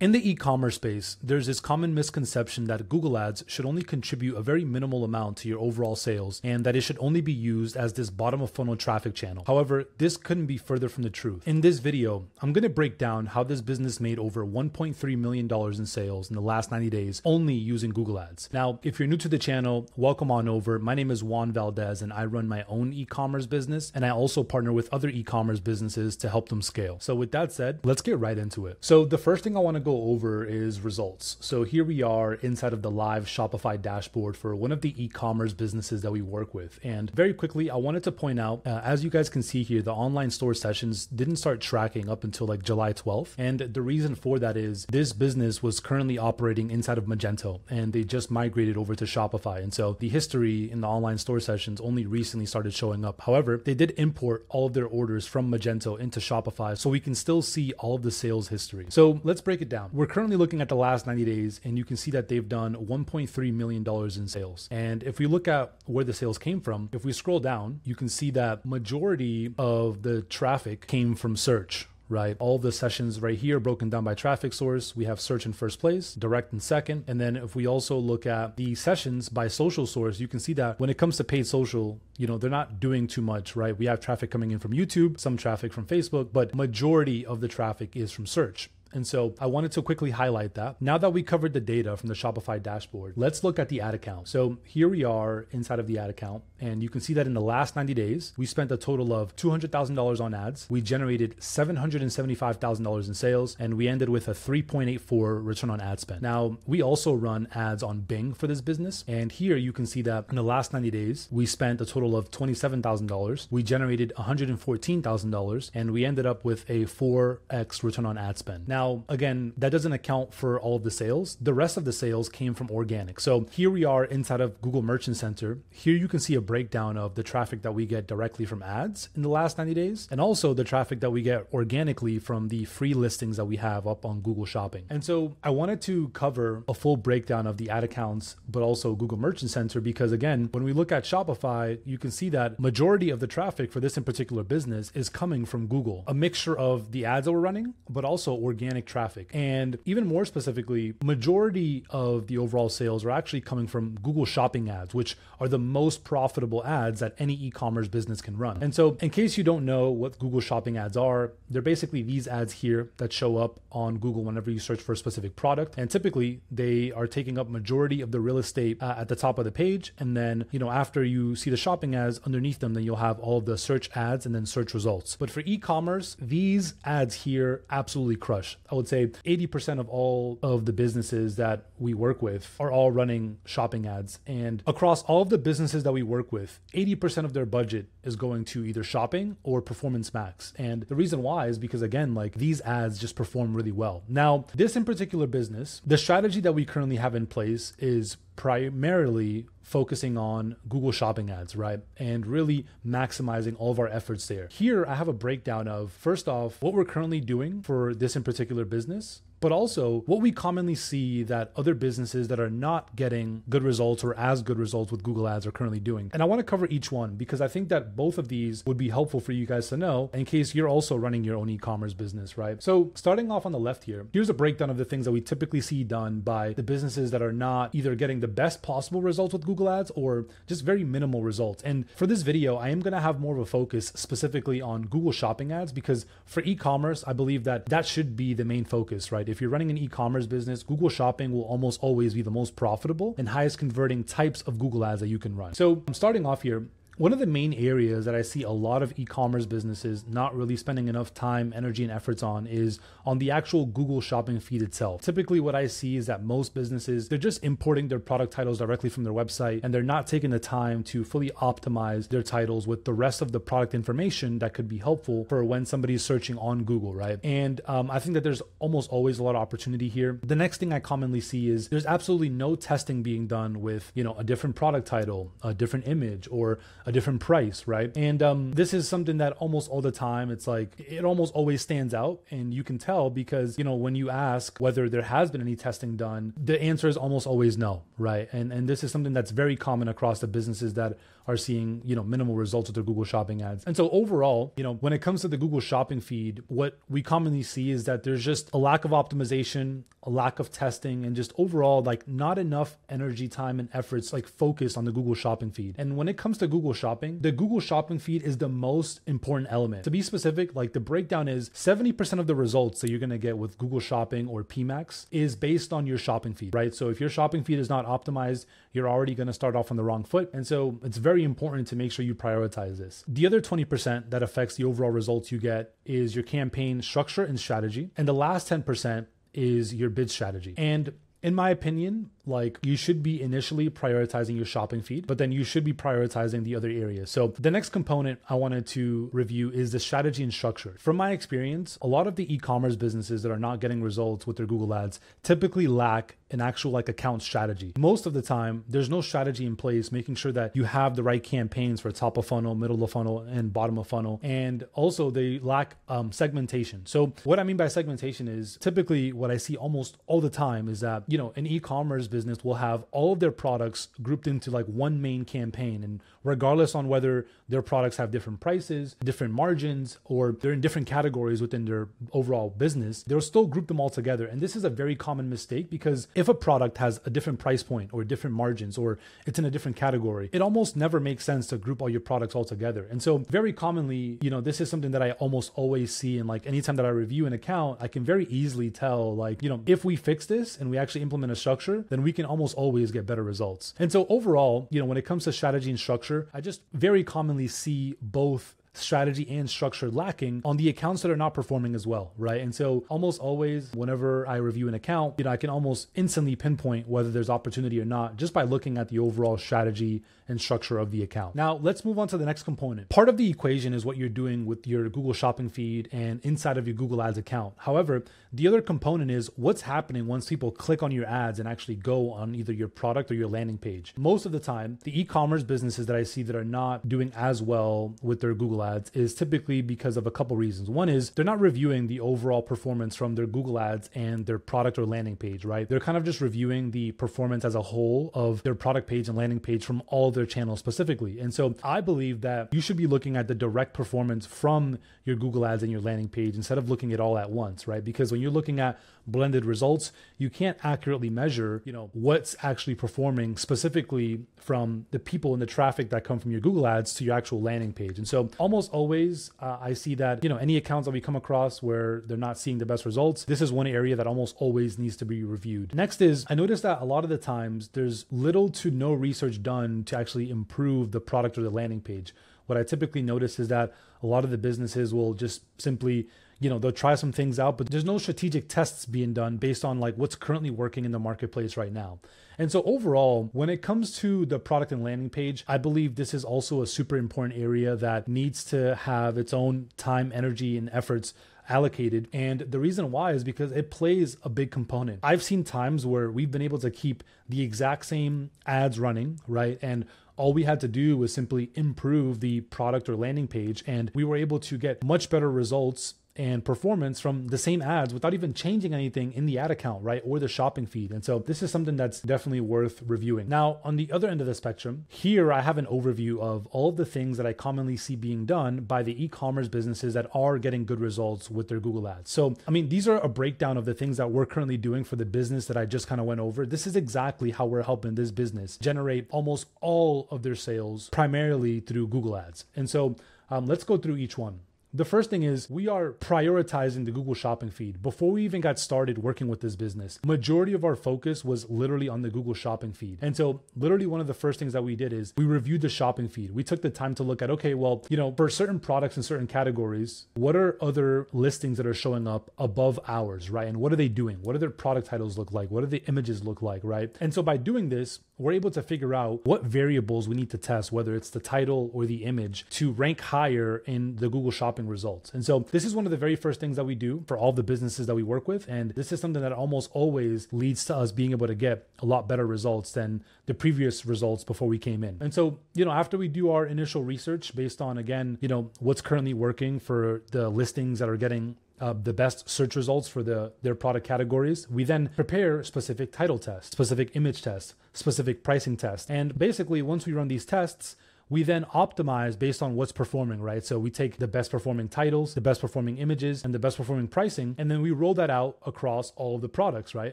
In the e-commerce space, there's this common misconception that Google Ads should only contribute a very minimal amount to your overall sales and that it should only be used as this bottom of funnel traffic channel. However, this couldn't be further from the truth. In this video, I'm going to break down how this business made over $1.3 million in sales in the last 90 days only using Google Ads. Now, if you're new to the channel, welcome on over. My name is Juan Valdez and I run my own e-commerce business and I also partner with other e-commerce businesses to help them scale. So with that said, let's get right into it. So the first thing I want to go over is results. So here we are inside of the live Shopify dashboard for one of the e-commerce businesses that we work with. And very quickly, I wanted to point out, uh, as you guys can see here, the online store sessions didn't start tracking up until like July 12th. And the reason for that is this business was currently operating inside of Magento and they just migrated over to Shopify. And so the history in the online store sessions only recently started showing up. However, they did import all of their orders from Magento into Shopify so we can still see all of the sales history. So let's break it down. We're currently looking at the last 90 days, and you can see that they've done $1.3 million in sales. And if we look at where the sales came from, if we scroll down, you can see that majority of the traffic came from search right? All the sessions right here broken down by traffic source. We have search in first place, direct in second. And then if we also look at the sessions by social source, you can see that when it comes to paid social, you know, they're not doing too much, right? We have traffic coming in from YouTube, some traffic from Facebook, but majority of the traffic is from search. And so I wanted to quickly highlight that. Now that we covered the data from the Shopify dashboard, let's look at the ad account. So here we are inside of the ad account, and you can see that in the last 90 days, we spent a total of $200,000 on ads. We generated $775,000 in sales, and we ended with a 3.84 return on ad spend. Now, we also run ads on Bing for this business, and here you can see that in the last 90 days, we spent a total of $27,000. We generated $114,000, and we ended up with a 4x return on ad spend. Now, now, again, that doesn't account for all of the sales. The rest of the sales came from organic. So here we are inside of Google Merchant Center. Here you can see a breakdown of the traffic that we get directly from ads in the last 90 days, and also the traffic that we get organically from the free listings that we have up on Google Shopping. And so I wanted to cover a full breakdown of the ad accounts, but also Google Merchant Center, because again, when we look at Shopify, you can see that majority of the traffic for this in particular business is coming from Google, a mixture of the ads that we're running, but also organic organic traffic. And even more specifically, majority of the overall sales are actually coming from Google Shopping ads, which are the most profitable ads that any e-commerce business can run. And so, in case you don't know what Google Shopping ads are, they're basically these ads here that show up on Google whenever you search for a specific product. And typically, they are taking up majority of the real estate uh, at the top of the page. And then, you know, after you see the shopping ads underneath them, then you'll have all the search ads and then search results. But for e-commerce, these ads here absolutely crush. I would say 80% of all of the businesses that we work with are all running shopping ads. And across all of the businesses that we work with, 80% of their budget is going to either shopping or performance max. And the reason why is because, again, like these ads just perform really well. Now, this in particular business, the strategy that we currently have in place is primarily focusing on Google Shopping ads, right? And really maximizing all of our efforts there. Here, I have a breakdown of first off, what we're currently doing for this in particular business but also what we commonly see that other businesses that are not getting good results or as good results with Google Ads are currently doing. And I want to cover each one because I think that both of these would be helpful for you guys to know in case you're also running your own e commerce business, right? So, starting off on the left here, here's a breakdown of the things that we typically see done by the businesses that are not either getting the best possible results with Google Ads or just very minimal results. And for this video, I am going to have more of a focus specifically on Google Shopping ads because for e commerce, I believe that that should be the main focus, right? If you're running an e-commerce business, Google Shopping will almost always be the most profitable and highest converting types of Google ads that you can run. So I'm starting off here. One of the main areas that I see a lot of e commerce businesses not really spending enough time, energy, and efforts on is on the actual Google shopping feed itself. Typically, what I see is that most businesses, they're just importing their product titles directly from their website and they're not taking the time to fully optimize their titles with the rest of the product information that could be helpful for when somebody's searching on Google, right? And um, I think that there's almost always a lot of opportunity here. The next thing I commonly see is there's absolutely no testing being done with, you know, a different product title, a different image, or a a different price, right? And um, this is something that almost all the time, it's like it almost always stands out, and you can tell because you know when you ask whether there has been any testing done, the answer is almost always no, right? And and this is something that's very common across the businesses that are seeing, you know, minimal results with their Google Shopping ads. And so overall, you know, when it comes to the Google Shopping feed, what we commonly see is that there's just a lack of optimization, a lack of testing, and just overall like not enough energy, time, and efforts like focused on the Google Shopping feed. And when it comes to Google Shopping, the Google Shopping feed is the most important element. To be specific, like the breakdown is 70% of the results that you're going to get with Google Shopping or PMax is based on your shopping feed, right? So if your shopping feed is not optimized, you're already to start off on the wrong foot. And so it's very important to make sure you prioritize this. The other 20% that affects the overall results you get is your campaign structure and strategy. And the last 10% is your bid strategy. And in my opinion, like you should be initially prioritizing your shopping feed, but then you should be prioritizing the other areas. So the next component I wanted to review is the strategy and structure. From my experience, a lot of the e-commerce businesses that are not getting results with their Google ads typically lack an actual like account strategy. Most of the time, there's no strategy in place making sure that you have the right campaigns for top of funnel, middle of funnel, and bottom of funnel. And also they lack um, segmentation. So what I mean by segmentation is typically what I see almost all the time is that, you know, an e-commerce business business will have all of their products grouped into like one main campaign. And regardless on whether their products have different prices, different margins, or they're in different categories within their overall business, they'll still group them all together. And this is a very common mistake because if a product has a different price point or different margins or it's in a different category, it almost never makes sense to group all your products all together. And so very commonly, you know, this is something that I almost always see. And like anytime that I review an account, I can very easily tell like, you know, if we fix this and we actually implement a structure, then we we can almost always get better results. And so overall, you know, when it comes to strategy and structure, I just very commonly see both strategy and structure lacking on the accounts that are not performing as well, right? And so almost always whenever I review an account, you know, I can almost instantly pinpoint whether there's opportunity or not just by looking at the overall strategy and structure of the account. Now, let's move on to the next component. Part of the equation is what you're doing with your Google Shopping feed and inside of your Google Ads account. However, the other component is what's happening once people click on your ads and actually go on either your product or your landing page. Most of the time, the e-commerce businesses that I see that are not doing as well with their Google Ads is typically because of a couple reasons. One is they're not reviewing the overall performance from their Google Ads and their product or landing page, right? They're kind of just reviewing the performance as a whole of their product page and landing page from all their channels specifically. And so I believe that you should be looking at the direct performance from your Google Ads and your landing page instead of looking at all at once, right? Because when you're looking at blended results, you can't accurately measure, you know, what's actually performing specifically from the people and the traffic that come from your Google ads to your actual landing page. And so almost always uh, I see that, you know, any accounts that we come across where they're not seeing the best results, this is one area that almost always needs to be reviewed. Next is I noticed that a lot of the times there's little to no research done to actually improve the product or the landing page. What I typically notice is that a lot of the businesses will just simply you know they'll try some things out but there's no strategic tests being done based on like what's currently working in the marketplace right now and so overall when it comes to the product and landing page i believe this is also a super important area that needs to have its own time energy and efforts allocated. And the reason why is because it plays a big component. I've seen times where we've been able to keep the exact same ads running, right? And all we had to do was simply improve the product or landing page, and we were able to get much better results and performance from the same ads without even changing anything in the ad account, right? Or the shopping feed. And so this is something that's definitely worth reviewing. Now, on the other end of the spectrum, here I have an overview of all of the things that I commonly see being done by the e commerce businesses that are getting good results with their Google ads. So, I mean, these are a breakdown of the things that we're currently doing for the business that I just kind of went over. This is exactly how we're helping this business generate almost all of their sales primarily through Google ads. And so, um, let's go through each one. The first thing is we are prioritizing the Google Shopping feed. Before we even got started working with this business, majority of our focus was literally on the Google Shopping feed. And so literally one of the first things that we did is we reviewed the shopping feed. We took the time to look at okay, well, you know, for certain products and certain categories, what are other listings that are showing up above ours, right? And what are they doing? What do their product titles look like? What do the images look like, right? And so by doing this, we're able to figure out what variables we need to test, whether it's the title or the image, to rank higher in the Google Shopping results. And so this is one of the very first things that we do for all the businesses that we work with. And this is something that almost always leads to us being able to get a lot better results than the previous results before we came in. And so, you know, after we do our initial research based on, again, you know, what's currently working for the listings that are getting uh, the best search results for the their product categories. We then prepare specific title tests, specific image tests, specific pricing tests. And basically, once we run these tests, we then optimize based on what's performing, right? So we take the best performing titles, the best performing images, and the best performing pricing, and then we roll that out across all of the products, right?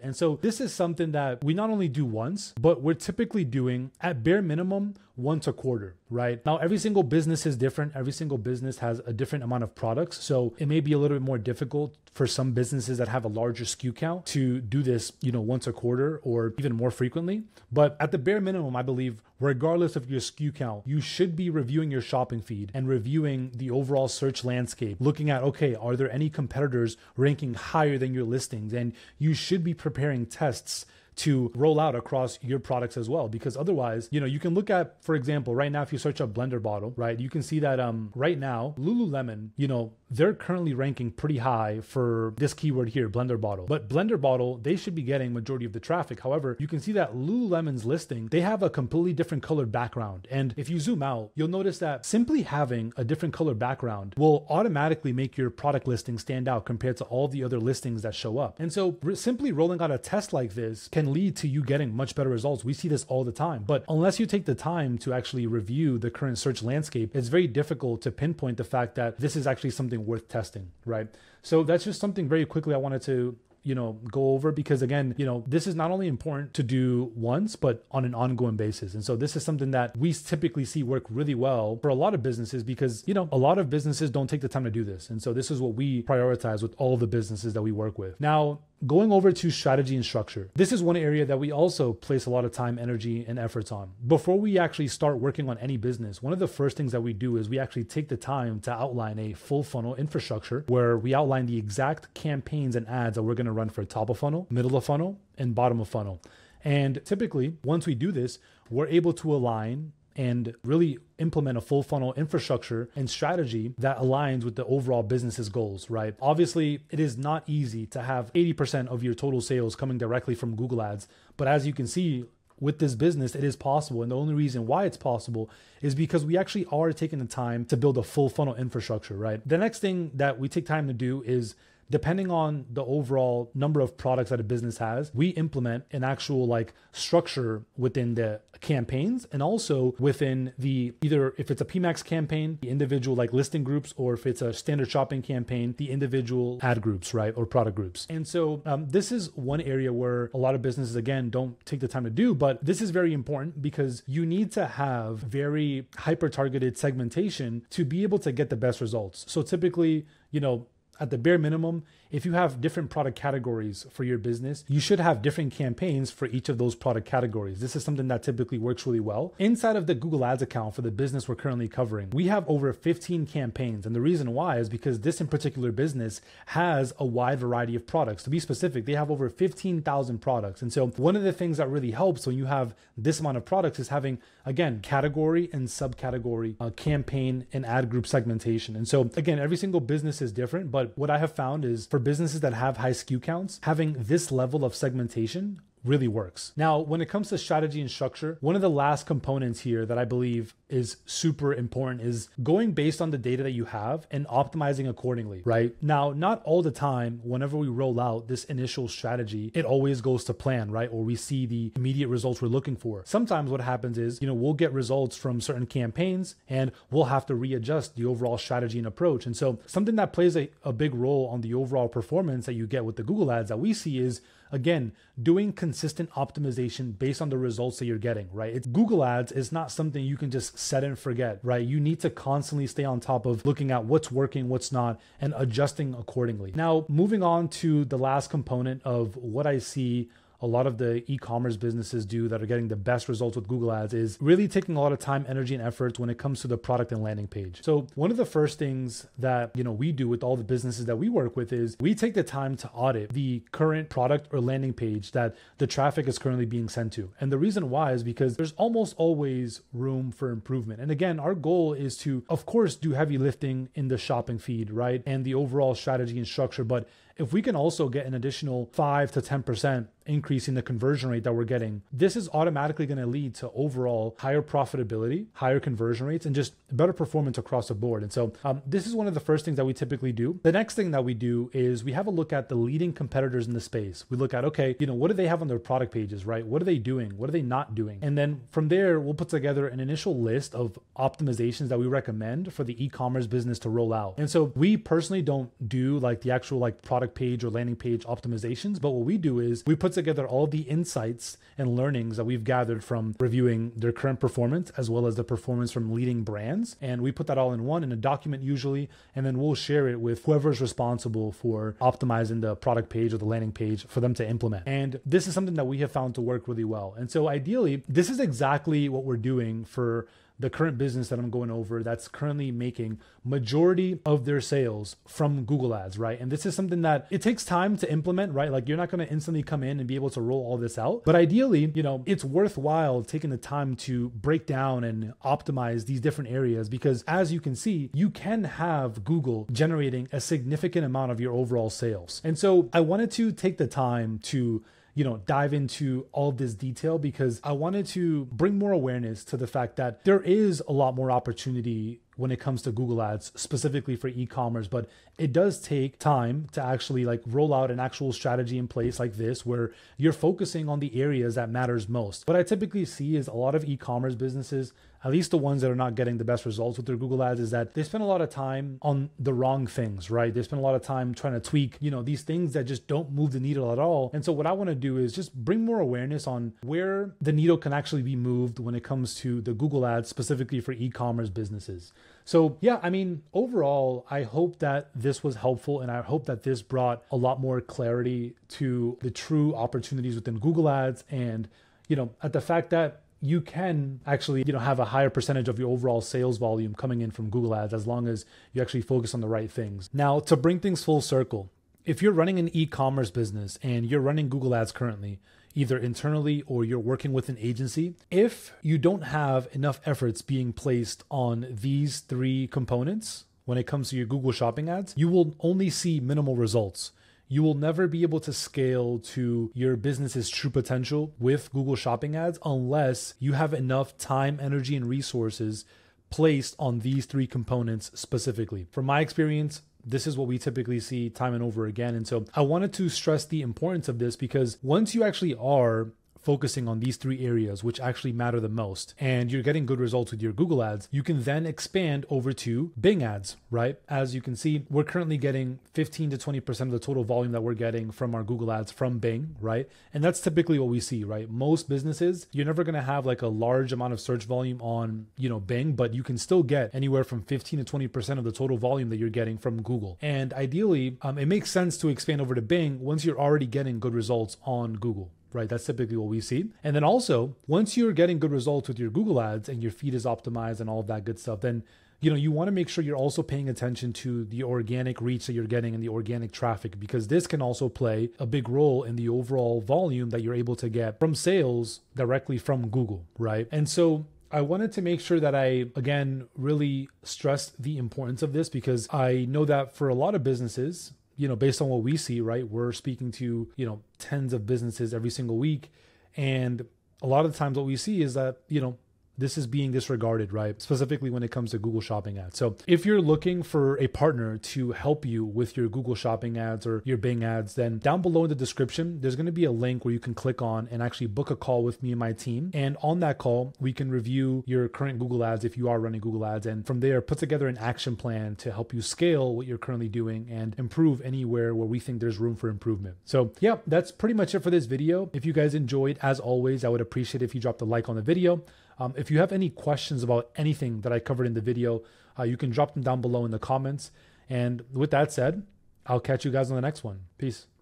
And so this is something that we not only do once, but we're typically doing at bare minimum once a quarter, right? Now, every single business is different. Every single business has a different amount of products. So it may be a little bit more difficult for some businesses that have a larger SKU count to do this, you know, once a quarter or even more frequently. But at the bare minimum, I believe, regardless of your SKU count, you should be reviewing your shopping feed and reviewing the overall search landscape, looking at, okay, are there any competitors ranking higher than your listings? And you should be preparing tests to roll out across your products as well because otherwise you know you can look at for example right now if you search up blender bottle right you can see that um right now lululemon you know they're currently ranking pretty high for this keyword here, blender bottle. But blender bottle, they should be getting majority of the traffic. However, you can see that Lululemon's listing, they have a completely different colored background. And if you zoom out, you'll notice that simply having a different color background will automatically make your product listing stand out compared to all the other listings that show up. And so simply rolling out a test like this can lead to you getting much better results. We see this all the time. But unless you take the time to actually review the current search landscape, it's very difficult to pinpoint the fact that this is actually something worth testing, right? So that's just something very quickly I wanted to you know go over because again you know this is not only important to do once but on an ongoing basis and so this is something that we typically see work really well for a lot of businesses because you know a lot of businesses don't take the time to do this and so this is what we prioritize with all the businesses that we work with now Going over to strategy and structure. This is one area that we also place a lot of time, energy, and efforts on. Before we actually start working on any business, one of the first things that we do is we actually take the time to outline a full funnel infrastructure where we outline the exact campaigns and ads that we're going to run for top of funnel, middle of funnel, and bottom of funnel. And typically, once we do this, we're able to align and really implement a full funnel infrastructure and strategy that aligns with the overall business's goals, right? Obviously, it is not easy to have 80% of your total sales coming directly from Google Ads, but as you can see, with this business, it is possible. And the only reason why it's possible is because we actually are taking the time to build a full funnel infrastructure, right? The next thing that we take time to do is depending on the overall number of products that a business has, we implement an actual like structure within the campaigns and also within the either if it's a PMAX campaign, the individual like listing groups, or if it's a standard shopping campaign, the individual ad groups, right, or product groups. And so um, this is one area where a lot of businesses again don't take the time to do, but this is very important because you need to have very hyper targeted segmentation to be able to get the best results. So typically, you know, at the bare minimum, if you have different product categories for your business, you should have different campaigns for each of those product categories. This is something that typically works really well. Inside of the Google Ads account for the business we're currently covering, we have over 15 campaigns. And the reason why is because this in particular business has a wide variety of products. To be specific, they have over 15,000 products. And so one of the things that really helps when you have this amount of products is having, again, category and subcategory uh, campaign and ad group segmentation. And so, again, every single business is different. But what I have found is for businesses that have high SKU counts, having this level of segmentation really works. Now, when it comes to strategy and structure, one of the last components here that I believe is super important is going based on the data that you have and optimizing accordingly, right? Now, not all the time, whenever we roll out this initial strategy, it always goes to plan, right? Or we see the immediate results we're looking for. Sometimes what happens is, you know, we'll get results from certain campaigns and we'll have to readjust the overall strategy and approach. And so, something that plays a, a big role on the overall performance that you get with the Google ads that we see is again doing consistent optimization based on the results that you're getting right? It's google ads. Is not something you can just set and forget right? You need to constantly stay on top of looking at what's working what's not and adjusting accordingly. Now moving on to the last component of what i see a lot of the e-commerce businesses do that are getting the best results with Google Ads is really taking a lot of time, energy, and efforts when it comes to the product and landing page. So one of the first things that you know we do with all the businesses that we work with is we take the time to audit the current product or landing page that the traffic is currently being sent to. And the reason why is because there's almost always room for improvement. And again, our goal is to, of course, do heavy lifting in the shopping feed, right? And the overall strategy and structure, but if we can also get an additional 5 to 10% increasing the conversion rate that we're getting, this is automatically going to lead to overall higher profitability, higher conversion rates, and just better performance across the board. And so, um, this is one of the first things that we typically do. The next thing that we do is we have a look at the leading competitors in the space. We look at, okay, you know, what do they have on their product pages, right? What are they doing? What are they not doing? And then from there, we'll put together an initial list of optimizations that we recommend for the e-commerce business to roll out. And so we personally don't do like the actual like product page or landing page optimizations, but what we do is we put together all the insights and learnings that we've gathered from reviewing their current performance as well as the performance from leading brands. And we put that all in one in a document usually, and then we'll share it with whoever's responsible for optimizing the product page or the landing page for them to implement. And this is something that we have found to work really well. And so ideally, this is exactly what we're doing for the current business that I'm going over that's currently making majority of their sales from Google Ads, right? And this is something that it takes time to implement, right? Like you're not going to instantly come in and be able to roll all this out. But ideally, you know, it's worthwhile taking the time to break down and optimize these different areas because as you can see, you can have Google generating a significant amount of your overall sales. And so I wanted to take the time to you know, dive into all this detail because I wanted to bring more awareness to the fact that there is a lot more opportunity when it comes to Google Ads specifically for e-commerce, but it does take time to actually like roll out an actual strategy in place like this where you're focusing on the areas that matters most. What I typically see is a lot of e-commerce businesses, at least the ones that are not getting the best results with their Google Ads is that they spend a lot of time on the wrong things, right? They spend a lot of time trying to tweak, you know, these things that just don't move the needle at all. And so what I want to do is just bring more awareness on where the needle can actually be moved when it comes to the Google Ads specifically for e-commerce businesses. So, yeah, I mean, overall, I hope that this was helpful and I hope that this brought a lot more clarity to the true opportunities within Google Ads and, you know, at the fact that you can actually you know have a higher percentage of your overall sales volume coming in from Google Ads as long as you actually focus on the right things. Now, to bring things full circle, if you're running an e-commerce business and you're running Google Ads currently, either internally or you're working with an agency, if you don't have enough efforts being placed on these three components when it comes to your Google shopping ads, you will only see minimal results. You will never be able to scale to your business's true potential with Google shopping ads unless you have enough time, energy, and resources placed on these three components specifically. From my experience, this is what we typically see time and over again. And so I wanted to stress the importance of this because once you actually are focusing on these three areas, which actually matter the most, and you're getting good results with your Google ads, you can then expand over to Bing ads, right? As you can see, we're currently getting 15 to 20% of the total volume that we're getting from our Google ads from Bing, right? And that's typically what we see, right? Most businesses, you're never going to have like a large amount of search volume on, you know, Bing, but you can still get anywhere from 15 to 20% of the total volume that you're getting from Google. And ideally, um, it makes sense to expand over to Bing once you're already getting good results on Google, right? That's typically what we see. And then also, once you're getting good results with your Google ads and your feed is optimized and all of that good stuff, then you know you want to make sure you're also paying attention to the organic reach that you're getting and the organic traffic because this can also play a big role in the overall volume that you're able to get from sales directly from Google, right? And so I wanted to make sure that I, again, really stressed the importance of this because I know that for a lot of businesses, you know, based on what we see, right, we're speaking to, you know, tens of businesses every single week. And a lot of the times what we see is that, you know, this is being disregarded, right? Specifically when it comes to Google Shopping ads. So, if you're looking for a partner to help you with your Google Shopping ads or your Bing ads, then down below in the description, there's going to be a link where you can click on and actually book a call with me and my team. And on that call, we can review your current Google ads if you are running Google ads. And from there, put together an action plan to help you scale what you're currently doing and improve anywhere where we think there's room for improvement. So, yeah, that's pretty much it for this video. If you guys enjoyed, as always, I would appreciate if you dropped a like on the video. Um, if you have any questions about anything that I covered in the video, uh, you can drop them down below in the comments. And with that said, I'll catch you guys on the next one. Peace.